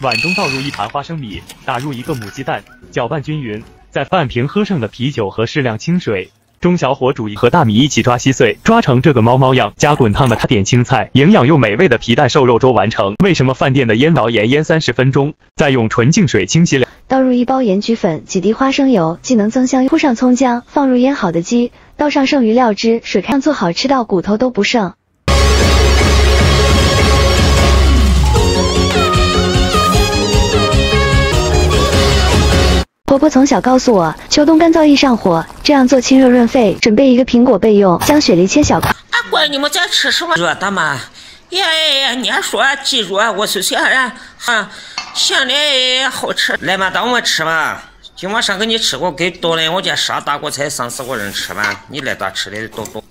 碗中倒入一盘花生米，打入一个母鸡蛋，搅拌均匀，再半瓶喝剩的啤酒和适量清水，中小火煮一，和大米一起抓稀碎，抓成这个猫猫样，加滚烫的它点青菜，营养又美味的皮蛋瘦肉粥完成。为什么饭店的腌老盐腌三十分钟，再用纯净水清洗两？倒入一包盐焗粉，几滴花生油，既能增香，铺上葱姜，放入腌好的鸡，倒上剩余料汁，水开，做好吃到骨头都不剩。婆婆从小告诉我，秋冬干燥易上火，这样做清热润肺。准备一个苹果备用，将雪梨切小块。啊，乖，你们在吃什么？热的嘛。呀呀呀！你还说鸡肉？我是想让哈，想的好吃。来嘛，当我们吃嘛。今晚上给你吃过给多的，我见杀大锅菜，三四个人吃嘛。你来咋吃的多多。